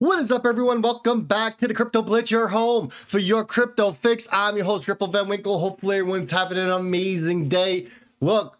What is up, everyone? Welcome back to the Crypto Blitz, your home for your crypto fix. I'm your host, Ripple Van Winkle. Hopefully, everyone's having an amazing day. Look,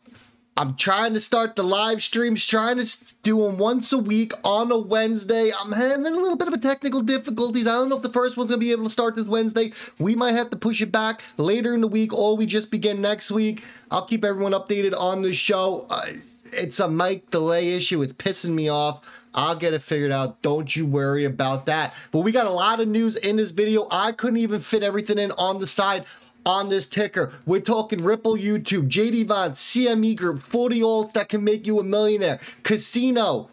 I'm trying to start the live streams, trying to do them once a week on a Wednesday. I'm having a little bit of a technical difficulties. I don't know if the first one's gonna be able to start this Wednesday. We might have to push it back later in the week, or we just begin next week. I'll keep everyone updated on the show. Uh, it's a mic delay issue. It's pissing me off. I'll get it figured out. Don't you worry about that. But we got a lot of news in this video. I couldn't even fit everything in on the side on this ticker. We're talking Ripple YouTube, JD Vance, CME Group, 40 alts that can make you a millionaire, Casino,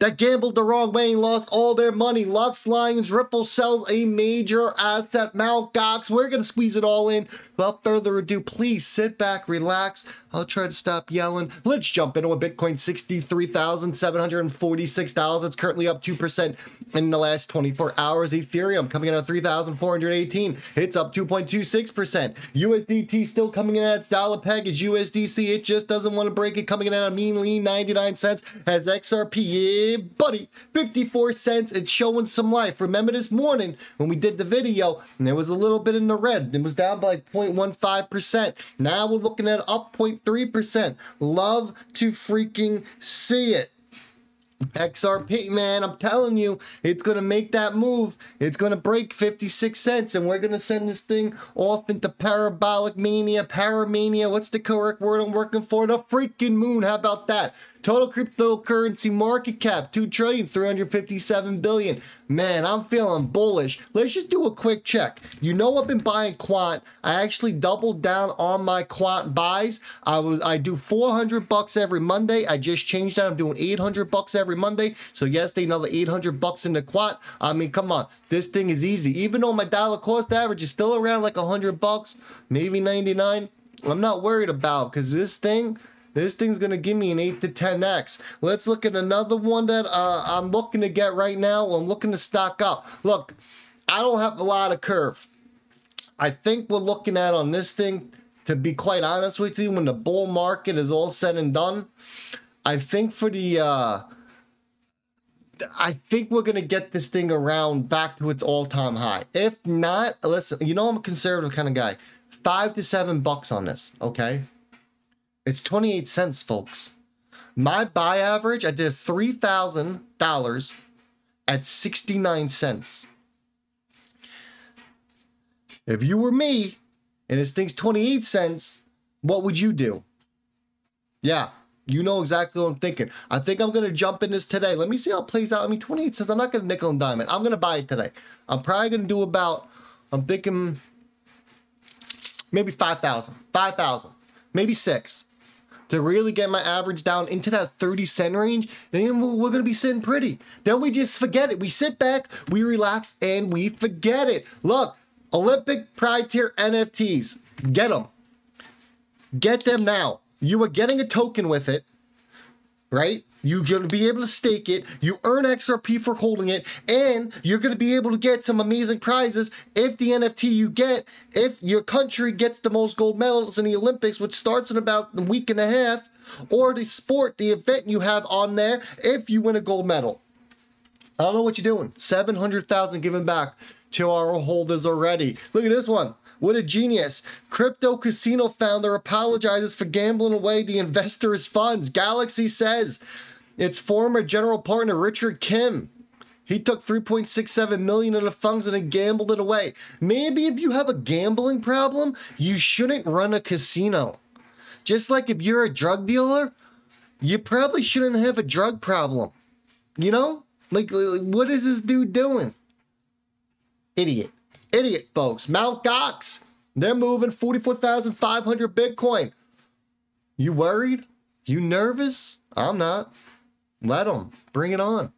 that gambled the wrong way and lost all their money. Lux Lions, Ripple sells a major asset. Mount Gox, we're going to squeeze it all in. Without further ado, please sit back, relax. I'll try to stop yelling. Let's jump into a Bitcoin $63,746. It's currently up 2% in the last 24 hours. Ethereum coming in at 3,418. It's up 2.26%. USDT still coming in at dollar peg package. USDC, it just doesn't want to break it. Coming in at a mean lean 99 cents. Has XRP, buddy, 54 cents. It's showing some life. Remember this morning when we did the video and there was a little bit in the red. It was down by like 0.15%. Now we're looking at up 0.3%. Love to freaking see it. XRP, man, I'm telling you, it's going to make that move. It's going to break 56 cents, and we're going to send this thing off into parabolic mania, paramania. What's the correct word I'm working for? The freaking moon. How about that? Total cryptocurrency market cap, 2 trillion, 357 billion. Man, I'm feeling bullish. Let's just do a quick check. You know I've been buying quant. I actually doubled down on my quant buys. I was I do 400 bucks every Monday. I just changed that. I'm doing 800 bucks every Monday. So yesterday another 800 bucks in the quant. I mean, come on. This thing is easy. Even though my dollar cost average is still around like 100 bucks, maybe 99, I'm not worried about because this thing this thing's going to give me an 8 to 10x. Let's look at another one that uh, I'm looking to get right now. I'm looking to stock up. Look, I don't have a lot of curve. I think we're looking at on this thing, to be quite honest with you, when the bull market is all said and done, I think for the... Uh, I think we're gonna get this thing around back to its all-time high. If not, listen, you know I'm a conservative kind of guy. Five to seven bucks on this, okay? It's 28 cents, folks. My buy average, I did $3,000 at 69 cents. If you were me and this thing's 28 cents, what would you do? Yeah, you know exactly what I'm thinking. I think I'm going to jump in this today. Let me see how it plays out. I mean, 28 cents, I'm not going to nickel and dime it. I'm going to buy it today. I'm probably going to do about, I'm thinking maybe 5,000, 5,000, maybe six to really get my average down into that 30 cent range, then we're going to be sitting pretty. Then we just forget it. We sit back, we relax, and we forget it. Look, Olympic Pride Tier NFTs, get them. Get them now. You are getting a token with it, right? You're going to be able to stake it. You earn XRP for holding it. And you're going to be able to get some amazing prizes if the NFT you get, if your country gets the most gold medals in the Olympics, which starts in about a week and a half, or the sport, the event you have on there, if you win a gold medal. I don't know what you're doing. 700,000 given back to our holders already. Look at this one. What a genius. Crypto casino founder apologizes for gambling away the investors' funds. Galaxy says its former general partner, Richard Kim, he took 3.67 million of the funds and gambled it away. Maybe if you have a gambling problem, you shouldn't run a casino. Just like if you're a drug dealer, you probably shouldn't have a drug problem. You know? Like, what is this dude doing? Idiot. Idiot, folks. Mount Gox, they're moving 44,500 Bitcoin. You worried? You nervous? I'm not. Let them. Bring it on.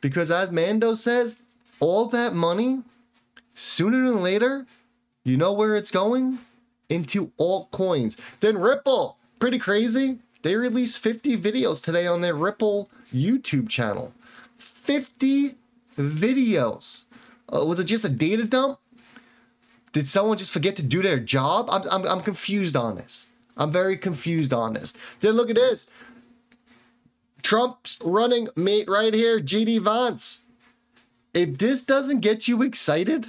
Because as Mando says, all that money, sooner than later, you know where it's going? Into altcoins. Then Ripple, pretty crazy. They released 50 videos today on their Ripple YouTube channel. 50 videos. Uh, was it just a data dump? Did someone just forget to do their job? I'm, I'm, I'm confused on this. I'm very confused on this. Then look at this. Trump's running mate right here, JD Vance. if this doesn't get you excited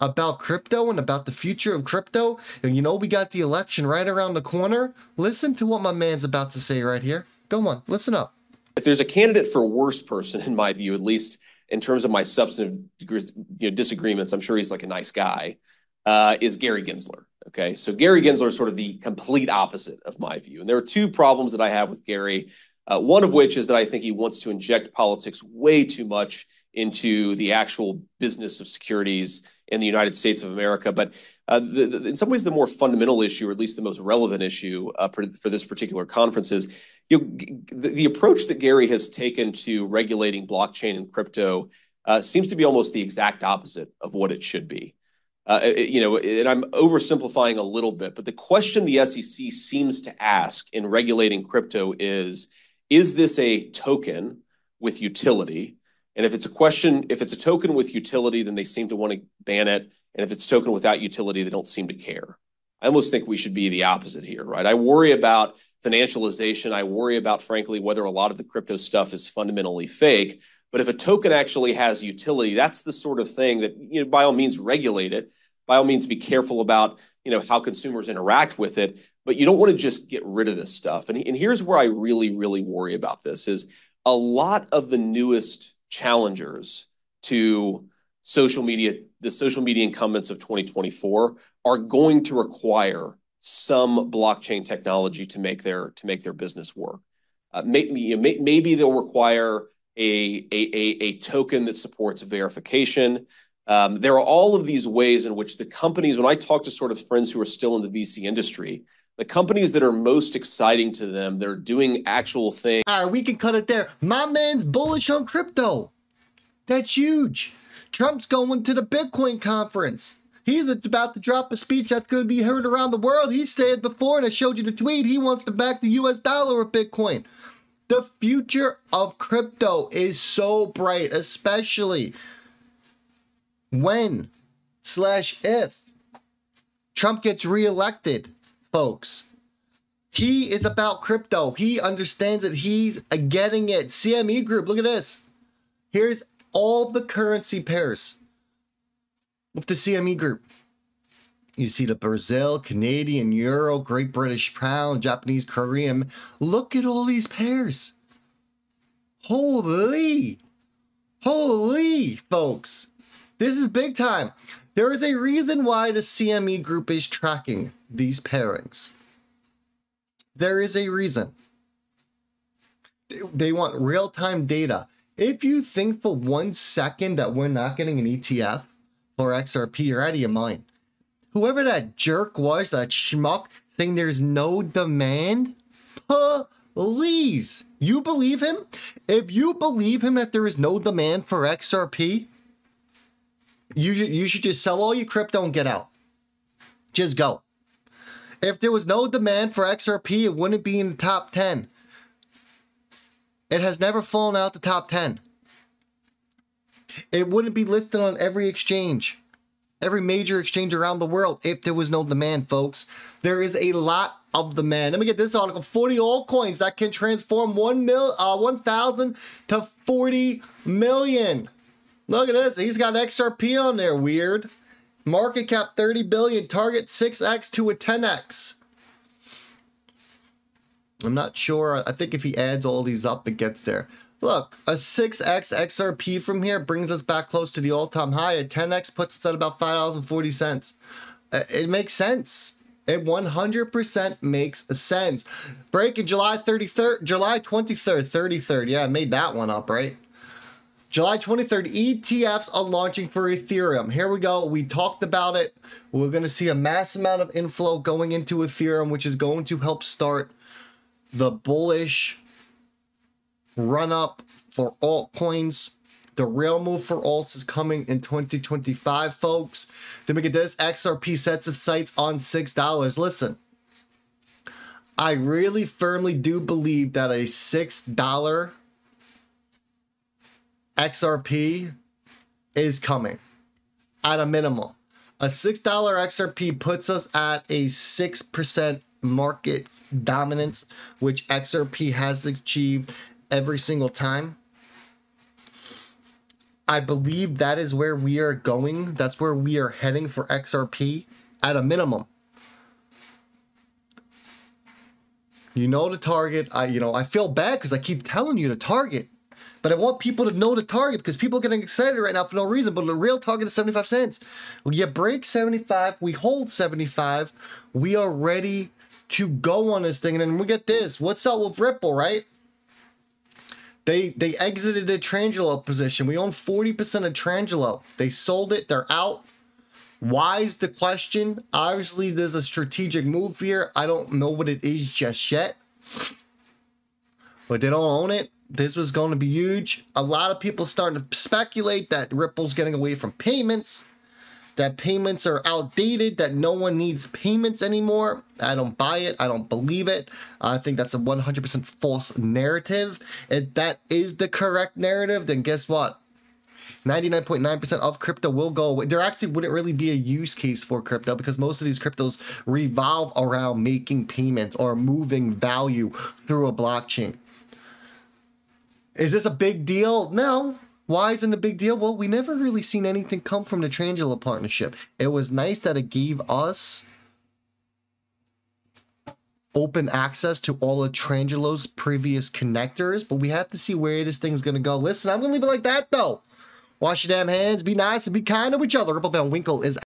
about crypto and about the future of crypto, and you know we got the election right around the corner, listen to what my man's about to say right here. Go on, listen up. If there's a candidate for worst person, in my view, at least in terms of my substantive you know, disagreements, I'm sure he's like a nice guy, uh, is Gary Gensler. Okay, so Gary Gensler is sort of the complete opposite of my view. And there are two problems that I have with Gary. Uh, one of which is that I think he wants to inject politics way too much into the actual business of securities in the United States of America. But uh, the, the, in some ways, the more fundamental issue, or at least the most relevant issue uh, for, for, this particular conference, is you know, the, the, approach that Gary has taken to regulating blockchain and crypto uh, seems to be almost the exact opposite of what it should be. Uh, it, you know, and I'm oversimplifying a little bit, but the question the SEC seems to ask in regulating crypto is is this a token with utility? And if it's a question, if it's a token with utility, then they seem to want to ban it. And if it's token without utility, they don't seem to care. I almost think we should be the opposite here, right? I worry about financialization. I worry about, frankly, whether a lot of the crypto stuff is fundamentally fake. But if a token actually has utility, that's the sort of thing that, you know, by all means, regulate it. By all means, be careful about, you know, how consumers interact with it but you don't want to just get rid of this stuff. And, and here's where I really, really worry about this is a lot of the newest challengers to social media, the social media incumbents of 2024 are going to require some blockchain technology to make their to make their business work. Uh, maybe, maybe they'll require a, a, a, a token that supports verification. Um, there are all of these ways in which the companies, when I talk to sort of friends who are still in the VC industry, the companies that are most exciting to them, they're doing actual things. All right, we can cut it there. My man's bullish on crypto. That's huge. Trump's going to the Bitcoin conference. He's about to drop a speech that's going to be heard around the world. He said before, and I showed you the tweet, he wants to back the US dollar with Bitcoin. The future of crypto is so bright, especially when slash if Trump gets reelected folks. He is about crypto. He understands it. He's getting it. CME Group, look at this. Here's all the currency pairs with the CME Group. You see the Brazil, Canadian, Euro, Great British Pound, Japanese, Korean. Look at all these pairs. Holy, holy, folks. This is big time. There is a reason why the CME group is tracking these pairings. There is a reason. They want real time data. If you think for one second that we're not getting an ETF for XRP, you're out of your mind. Whoever that jerk was, that schmuck, saying there's no demand, please, you believe him? If you believe him that there is no demand for XRP, you, you should just sell all your crypto and get out. Just go. If there was no demand for XRP, it wouldn't be in the top 10. It has never fallen out the top 10. It wouldn't be listed on every exchange, every major exchange around the world if there was no demand, folks. There is a lot of demand. Let me get this article 40 altcoins that can transform 1 mil, uh, 1,000 to 40 million. Look at this. He's got XRP on there. Weird. Market cap 30 billion. Target 6x to a 10x. I'm not sure. I think if he adds all these up, it gets there. Look, a 6x XRP from here brings us back close to the all-time high. A 10x puts us at about $5.40. Uh, it makes sense. It 100% makes sense. Break in July 33rd, July 23rd, 33rd. Yeah, I made that one up, right? July 23rd, ETFs are launching for Ethereum. Here we go. We talked about it. We're going to see a mass amount of inflow going into Ethereum, which is going to help start the bullish run up for altcoins. The real move for alts is coming in 2025, folks. To make it this, XRP sets its sights on $6. Listen, I really firmly do believe that a $6 XRP is coming at a minimum. A $6 XRP puts us at a 6% market dominance, which XRP has achieved every single time. I believe that is where we are going. That's where we are heading for XRP at a minimum. You know the target. I you know I feel bad because I keep telling you to target, but I want people to know the target because people are getting excited right now for no reason. But the real target is 75 cents. We you break 75, we hold 75, we are ready to go on this thing. And then we get this. What's up with Ripple, right? They they exited the Tranglo position. We own 40% of Tranglo. They sold it, they're out. Why is the question? Obviously, there's a strategic move here. I don't know what it is just yet. But they don't own it. This was going to be huge. A lot of people starting to speculate that Ripple's getting away from payments, that payments are outdated, that no one needs payments anymore. I don't buy it. I don't believe it. I think that's a 100% false narrative. If that is the correct narrative, then guess what? 99.9% of crypto will go away. There actually wouldn't really be a use case for crypto because most of these cryptos revolve around making payments or moving value through a blockchain. Is this a big deal? No. Why isn't a big deal? Well, we never really seen anything come from the Tranglo partnership. It was nice that it gave us open access to all of Tranglo's previous connectors, but we have to see where this thing's gonna go. Listen, I'm gonna leave it like that though. Wash your damn hands, be nice, and be kind to each other. Ripple Van Winkle is